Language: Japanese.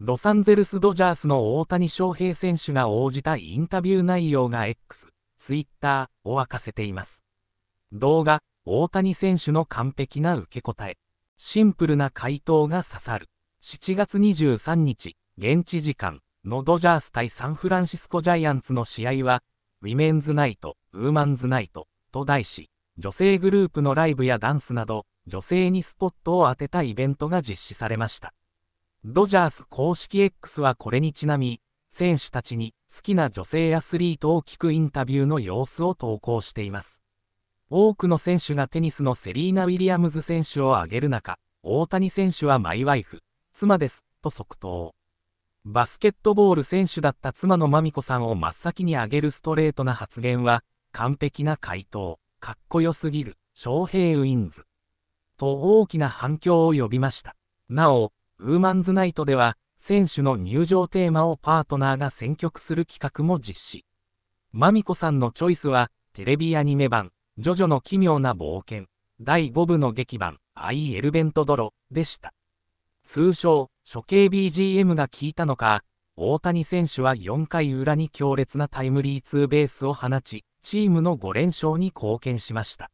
ロサンゼルス・ドジャースの大谷翔平選手が応じたインタビュー内容が X、Twitter を沸かせています。動画、大谷選手の完璧な受け答え。シンプルな回答が刺さる。7月23日、現地時間のドジャース対サンフランシスコジャイアンツの試合は、ウィメンズナイト、ウーマンズナイトと題し、女性グループのライブやダンスなど、女性にスポットを当てたイベントが実施されました。ドジャース公式 X はこれにちなみ、選手たちに好きな女性アスリートを聞くインタビューの様子を投稿しています。多くの選手がテニスのセリーナ・ウィリアムズ選手を挙げる中、大谷選手はマイワイフ、妻です、と即答。バスケットボール選手だった妻のマミコさんを真っ先に挙げるストレートな発言は、完璧な回答、かっこよすぎる、翔平ウィンズ。と大きな反響を呼びました。なお、ウーマンズナイトでは、選手の入場テーマをパートナーが選曲する企画も実施。マミコさんのチョイスは、テレビアニメ版、ジョジョの奇妙な冒険、第5部の劇版、アイ・エルベント・ドロでした。通称、処刑 BGM が効いたのか、大谷選手は4回裏に強烈なタイムリーツーベースを放ち、チームの5連勝に貢献しました。